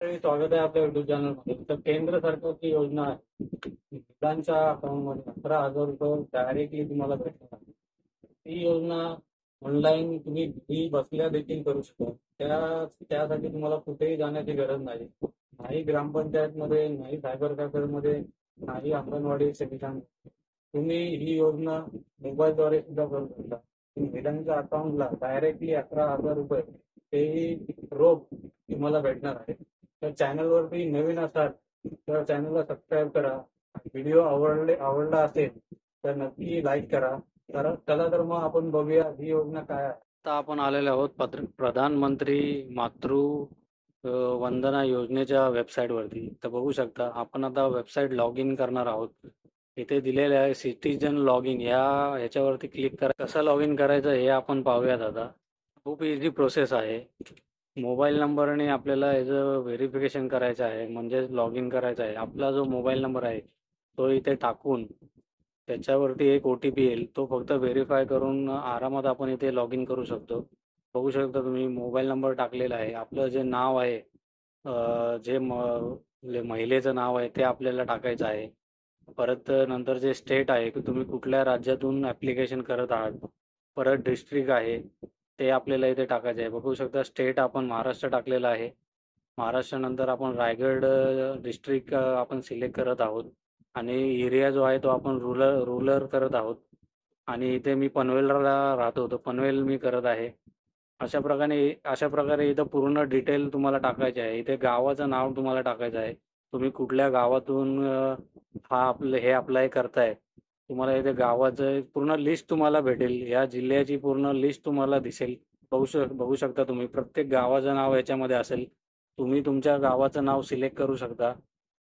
स्वागत आहे आपल्या युट्यूब चॅनलमध्ये तर केंद्र सरकारची योजना आहे. मुलांच्या अकाउंटमध्ये अकरा हजार रुपये डायरेक्टली तुम्हाला भेटणार ती योजना ऑनलाईन तुम्ही घरी बसल्या देखील करू शकता. त्या त्यासाठी तुम्हाला कुठेही जाण्याची गरज नाही. नाही ग्रामपंचायतमध्ये नाही सायबर कॅफेमध्ये नाही अंगणवाडी सेविका तुम्ही ही योजना मोबाईलद्वारे सुद्धा करू शकता. महिलांच्या अकाउंटला डायरेक्टली अकरा हजार रुपये तेही रोख तुम्हाला भेटणार आहे. तर चॅनलवरती नवीन असाल तर चॅनलला सबस्क्राईब करा. व्हिडिओ आवडले आवडला असेल तर नक्की लाईक करा. तर चला तर मग आपण बघूया ही योजना काय आहे. आता आपण आलेले आहोत प्रधानमंत्री मातृ वंदना योजनेच्या वेबसाईटवरती तर बघू शकता आपण आता वेबसाईट लॉग इन करणार आहोत. इथे दिलेले आहे सिटीजन लॉग इन या ह्याच्यावरती क्लिक करा. कसं लॉग इन करायचं हे आपण पाहूयात आता. खूप इझी प्रोसेस आहे. मोबाईल नंबरने आपल्याला याचं व्हेरिफिकेशन करायचं आहे म्हणजे लॉग इन करायचं आहे आपला जो मोबाईल नंबर आहे तो इथे टाकून त्याच्यावरती एक ओ टी पी येईल तो फक्त व्हेरीफाय करून आरामात आपण इथे लॉग इन करू शकतो. बघू शकता तुम्ही मोबाईल नंबर टाकलेला आहे आपलं जे नाव आहे जे म महिलेचं नाव आहे ते आपल्याला टाकायचं आहे. परत नंतर जे स्टेट आहे की तुम्ही कुठल्या राज्यातून ॲप्लिकेशन करत आहात परत डिस्ट्रिक्ट आहे ते आपल्याला इथे टाकायचे आहे. बघू शकता स्टेट आपण महाराष्ट्र टाकलेला आहे. महाराष्ट्रानंतर आपण रायगड डिस्ट्रिक्ट आपण सिलेक्ट करत आहोत. आणि एरिया जो आहे तो आपण रुरल रुरल करत आहोत. आणि इथे मी पनवेलला राहतो तर पनवेल मी करत आहे. अशा प्रकारे अशा प्रकारे इथं पूर्ण डिटेल तुम्हाला टाकायचे आहे. इथे गावाचं नाव तुम्हाला टाकायचं आहे. तुम्ही कुठल्या गावातून हा आपलं हे अप्लाय करताय. तुम्हाला इथे गावाचं पूर्ण लिस्ट तुम्हाला भेटेल. या जिल्ह्याची पूर्ण लिस्ट तुम्हाला दिसेल. बघू शक बघू शकता तुम्ही. प्रत्येक गावाचं नाव याच्यामध्ये असेल. तुम्ही तुमच्या गावाचं नाव सिलेक्ट करू शकता.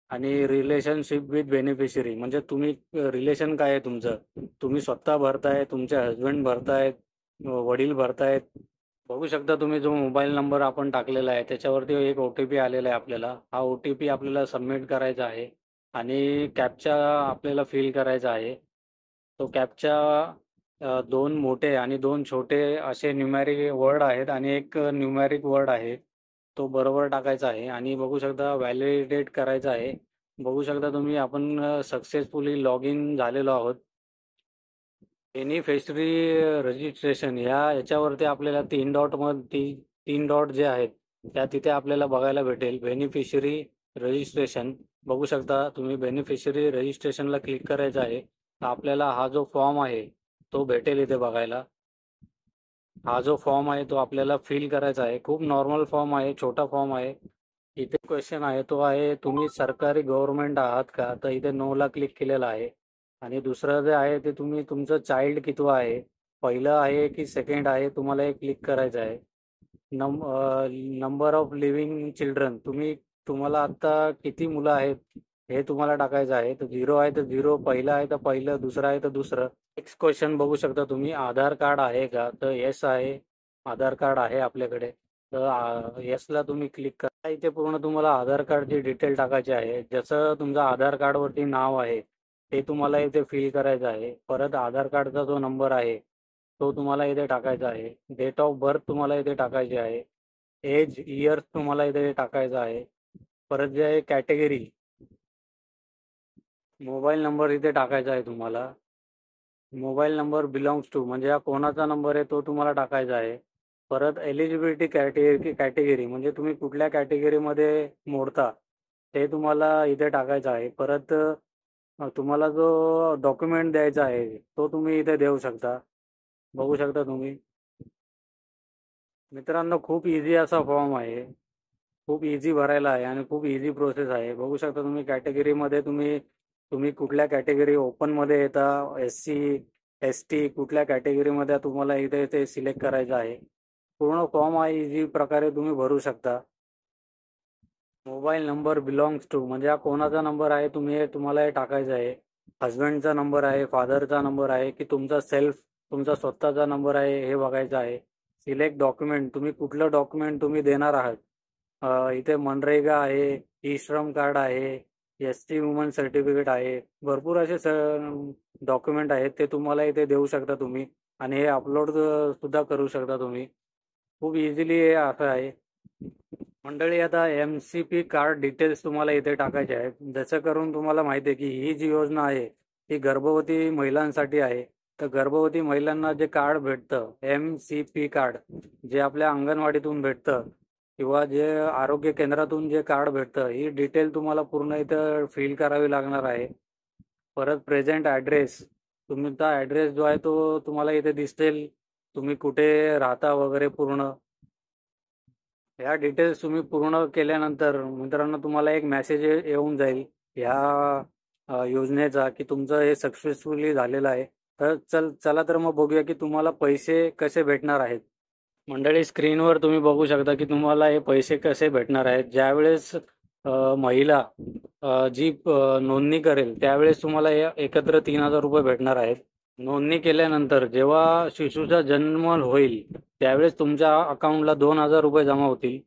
आणि रिलेशनशिप विथ बेनिफिशरी म्हणजे तुम्ही रिलेशन काय आहे तुमचं? तुम्ही स्वतः भरताय तुमचे हस्बंड भरतायत वडील भरतायत. बघू शकता तुम्ही जो मोबाईल नंबर आपण टाकलेला आहे त्याच्यावरती एक ओ टी पी आलेला आहे आपल्याला. हा ओ टी पी आपल्याला सबमिट करायचा आहे. आणि कॅपचा आपल्याला फिल करायचा आहे. तो कॅपच्या दोन मोठे आणि दोन छोटे असे न्यूमॅरिक वर्ड आहेत आणि एक न्यूमॅरिक वर्ड आहे. तो बरोबर टाकायचा आहे आणि बघू शकता व्हॅलिडेट करायचा आहे. बघू शकता तुम्ही आपण सक्सेसफुली लॉग इन झालेलो आहोत. बेनिफिशरी रजिस्ट्रेशन ह्या याच्यावरती आपल्याला तीन डॉट ती तीन डॉट जे आहेत त्या तिथे आपल्याला बघायला भेटेल. Beneficiary registration. बघू शकता तुम्ही बेनिफिशरी रजिस्ट्रेशनला क्लिक करायचं आहे. तर आपल्याला हा जो फॉर्म आहे तो भेटेल इथे बघायला. हा जो फॉर्म आहे तो आपल्याला फिल करायचा आहे. खूप नॉर्मल फॉर्म आहे छोटा फॉर्म आहे. इथे क्वेश्चन आहे तो आहे तुम्ही सरकारी गव्हर्नमेंट आहात का? तर इथे नोला क्लिक केलेला आहे. आणि दुसरं जे आहे ते तुम्ही तुमचं चाइल्ड कितवं आहे? पहिलं आहे की सेकंड आहे? तुम्हाला हे क्लिक करायचं आहे. नंबर ऑफ लिव्हिंग चिल्ड्रन तुम्ही तुम्हाला आता किती मुलं आहेत? हे तुम्हाला टाकायचं आहे. तर झिरो आहे तर झिरो पहिलं आहे तर पहिलं दुसरं आहे तर दुसरं. नेक्स्ट क्वेश्चन बघू शकता तुम्ही. आधार कार्ड आहे का? तर येस आहे. आधार कार्ड आहे आपल्याकडे. तर येसला तुम्ही क्लिक करा. इथे पूर्ण तुम्हाला आधार कार्डची डिटेल टाकायची आहे. जसं तुमचं आधार कार्डवरती नाव आहे ते तुम्हाला इथे फिल करायचं आहे. परत आधार कार्डचा जो नंबर आहे तो तुम्हाला इथे टाकायचा आहे. डेट ऑफ बर्थ तुम्हाला इथे टाकायची आहे. एज इयर्स तुम्हाला इथे टाकायचं आहे. परत जे आहे कॅटेगरी मोबाईल नंबर इथे टाकायचा आहे तुम्हाला. मोबाईल नंबर बिलॉंग्स टू म्हणजे हा कोणाचा नंबर आहे तो तुम्हाला टाकायचा आहे. परत एलिजिबिलिटी कॅटेगरी कॅटेगरी म्हणजे तुम्ही कुठल्या कॅटेगरीमध्ये मोडता ते तुम्हाला इथे टाकायचं आहे. परत अ, तुम्हाला जो डॉक्युमेंट द्यायचा आहे तो तुम्ही इथे देऊ शकता. बघू शकता तुम्ही. मित्रांनो खूप इझी असा फॉर्म आहे. खूप इझी भरायला आहे आणि खूप इझी प्रोसेस आहे. बघू शकता तुम्ही कॅटेगरीमध्ये तुम्ही तुम्ही कुठल्या कॅटेगरी ओपनमध्ये येता? एस सी एस टी कुठल्या कॅटेगरीमध्ये तुम्हाला इथे ते सिलेक्ट करायचं आहे? पूर्ण फॉर्म हा इझी प्रकारे तुम्ही भरू शकता. मोबाईल नंबर बिलॉंग्स टू म्हणजे हा कोणाचा नंबर आहे? तुम्ही तुम्हाला हे टाकायचं आहे. हस्बंडचा नंबर आहे फादरचा नंबर आहे की तुमचा सेल्फ तुमचा स्वतःचा नंबर आहे हे बघायचं आहे. सिलेक्ट डॉक्युमेंट तुम्ही कुठलं डॉक्युमेंट तुम्ही देणार आहात? इथे मनरेगा आहे ई श्रम कार्ड आहे एस टी वुमन सर्टिफिकेट आहे. भरपूर असे डॉक्युमेंट आहेत. ते तुम्हाला इथे देऊ शकता तुम्ही. आणि हे अपलोड सुद्धा करू शकता तुम्ही. खूप इझिली हे असं आहे. मंडळी आता M C P card details तुम्हाला इथे टाकायचे आहेत. जसं करून तुम्हाला माहिती आहे की ही जी योजना आहे ती गर्भवती महिलांसाठी आहे. तर गर्भवती महिलांना जे कार्ड भेटतं एम सी पी कार्ड जे आपल्या अंगणवाडीतून भेटतं किंवा जे आरोग्य केंद्रातून जे कार्ड भेटतं ही डिटेल तुम्हाला पूर्ण इथं फिल करावी लागणार आहे. परत प्रेझेंट ॲड्रेस तुमचा ॲड्रेस जो आहे तो तुम्हाला इथे दिसेल. तुम्ही कुठे राहता वगैरे पूर्ण. ह्या डिटेल्स तुम्ही पूर्ण केल्यानंतर मित्रांनो तुम्हाला एक मेसेज येऊन जाईल ह्या योजनेचा की तुमचं हे सक्सेसफुली झालेलं आहे. तर चल चला तर मग बघूया की तुम्हाला पैसे कसे भेटणार आहेत. मंडळी स्क्रीनवर तुम्ही बघू शकता की तुम्हाला हे पैसे कसे भेटणार आहेत. ज्यावेळेस महिला जी नोंदणी करेल त्यावेळेस तुम्हाला हे एकत्र तीन हजार रुपये भेटणार आहेत. नोंदणी केल्यानंतर जेव्हा शिशूचा जन्म होईल त्यावेळेस तुमच्या अकाउंटला दोन हजार रुपये जमा होतील.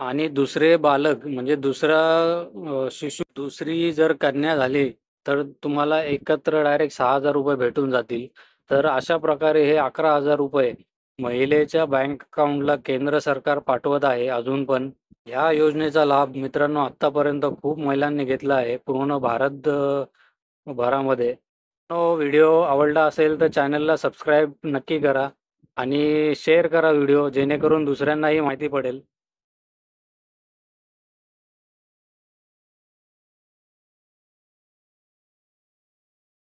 आणि दुसरे बालक म्हणजे दुसरा शिशु दुसरी जर कन्या झाली तर तुम्हाला एकत्र डायरेक्ट सहा हजार रुपये भेटून जातील. तर अशा प्रकारे हे अकरा हजार रुपये महिलेच्या बँक अकाउंटला केंद्र सरकार पाठवत आहे अजून पण. ह्या योजनेचा लाभ मित्रांनो आतापर्यंत खूप महिलांनी घेतला आहे पूर्ण भारत भरामध्ये. व्हिडिओ आवडला असेल तर चॅनलला सबस्क्राईब नक्की करा आणि शेअर करा व्हिडिओ जेणेकरून दुसऱ्यांनाही माहिती पडेल.